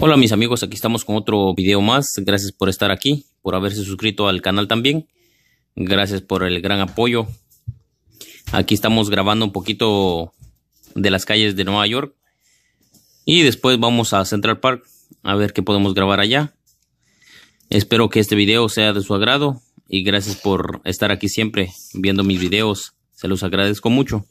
Hola mis amigos, aquí estamos con otro video más. Gracias por estar aquí, por haberse suscrito al canal también. Gracias por el gran apoyo. Aquí estamos grabando un poquito de las calles de Nueva York. Y después vamos a Central Park a ver qué podemos grabar allá. Espero que este video sea de su agrado y gracias por estar aquí siempre viendo mis videos. Se los agradezco mucho.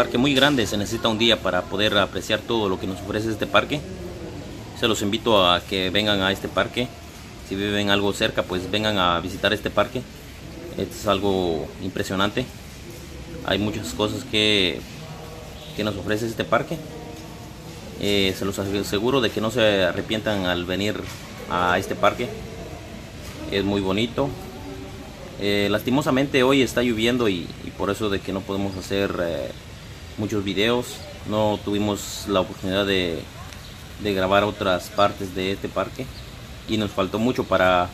Parque muy grande, se necesita un día para poder apreciar todo lo que nos ofrece este parque. Se los invito a que vengan a este parque. Si viven algo cerca, pues vengan a visitar este parque. Es algo impresionante. Hay muchas cosas que, que nos ofrece este parque. Eh, se los aseguro de que no se arrepientan al venir a este parque. Es muy bonito, eh, lastimosamente hoy está lloviendo y, y, por eso de que no podemos hacer eh, muchos videos. No tuvimos la oportunidad de, de, grabar otras partes de este parque y nos faltó mucho para,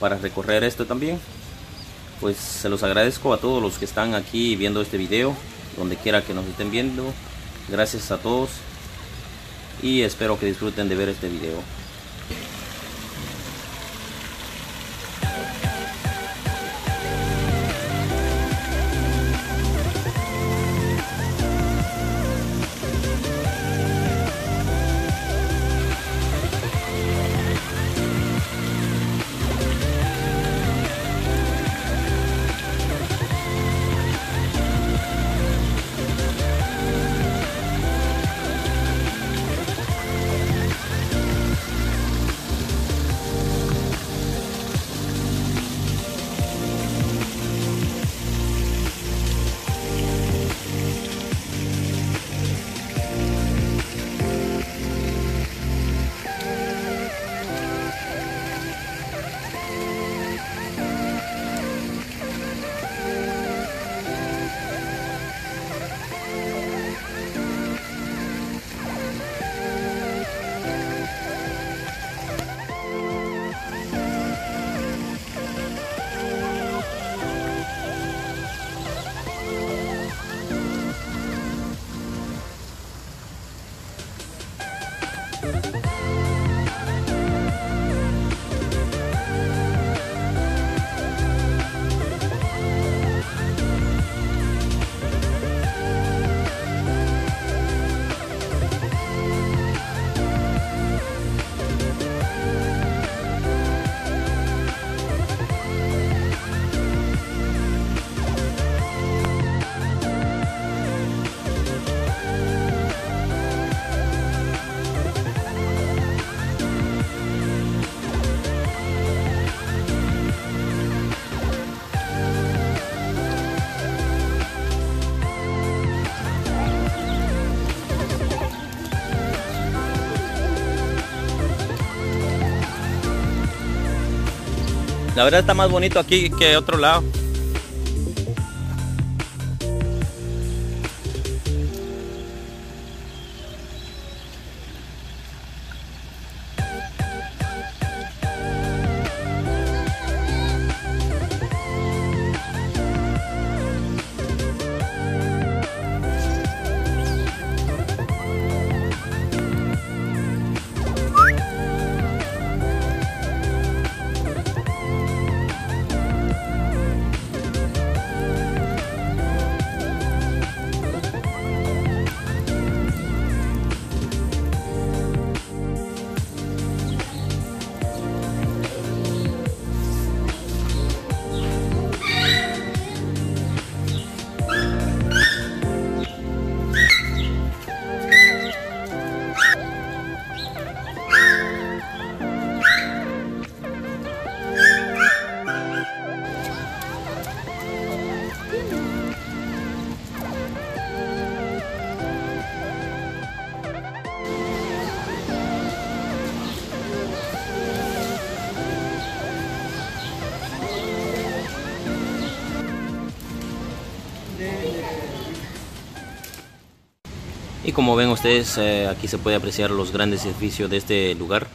para recorrer esto también. Pues se los agradezco a todos los que están aquí viendo este video, donde quiera que nos estén viendo. Gracias a todos y espero que disfruten de ver este video. La verdad está más bonito aquí que otro lado. Y como ven ustedes, eh, aquí se puede apreciar los grandes edificios de este lugar.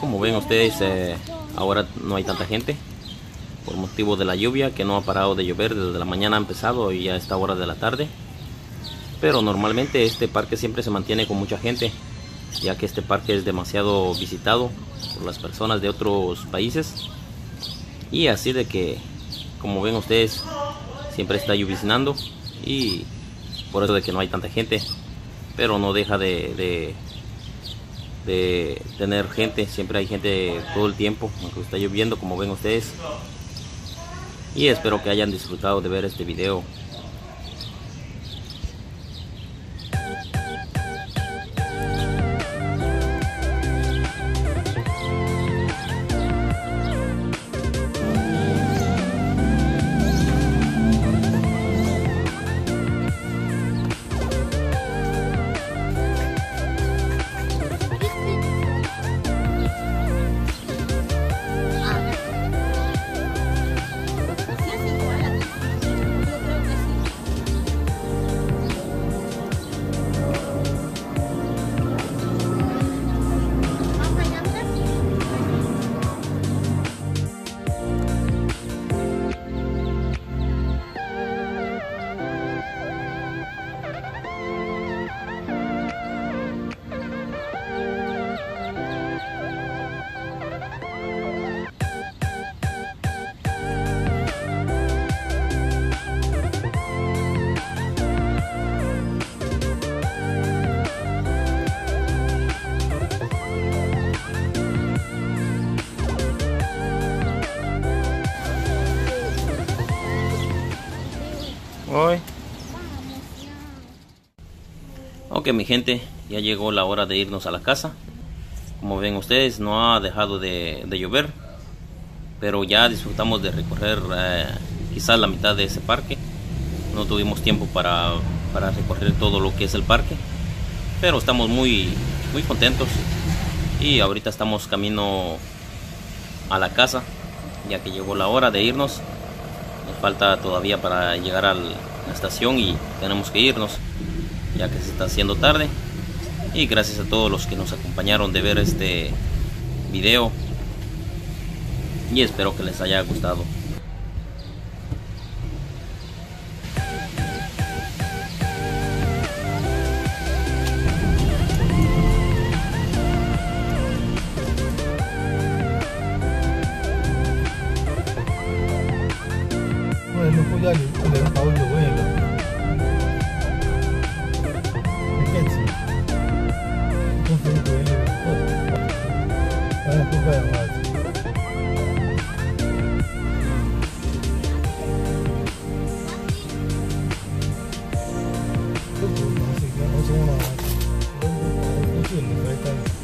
Como ven ustedes, eh, ahora no hay tanta gente por motivo de la lluvia que no ha parado de llover desde la mañana ha empezado y ya esta hora de la tarde. Pero normalmente este parque siempre se mantiene con mucha gente, ya que este parque es demasiado visitado por las personas de otros países. Y así de que, como ven ustedes, siempre está lloviznando y por eso de que no hay tanta gente, pero no deja de, de, tener gente, siempre hay gente todo el tiempo, aunque está lloviendo como ven ustedes. Y espero que hayan disfrutado de ver este video. Hoy. Ok mi gente, ya llegó la hora de irnos a la casa. Como ven ustedes, no ha dejado de, llover, pero ya disfrutamos de recorrer eh, quizás la mitad de ese parque. No tuvimos tiempo para, para, recorrer todo lo que es el parque, pero estamos muy, muy contentos y ahorita estamos camino a la casa, ya que llegó la hora de irnos nos falta todavía para llegar a la estación y tenemos que irnos ya que se está haciendo tarde. Y gracias a todos los que nos acompañaron de ver este video. Y espero que les haya gustado 个你不能保有味了。叶子，不分国异了，还有不分花枝。不足以形成，而且我们，我不具有能力。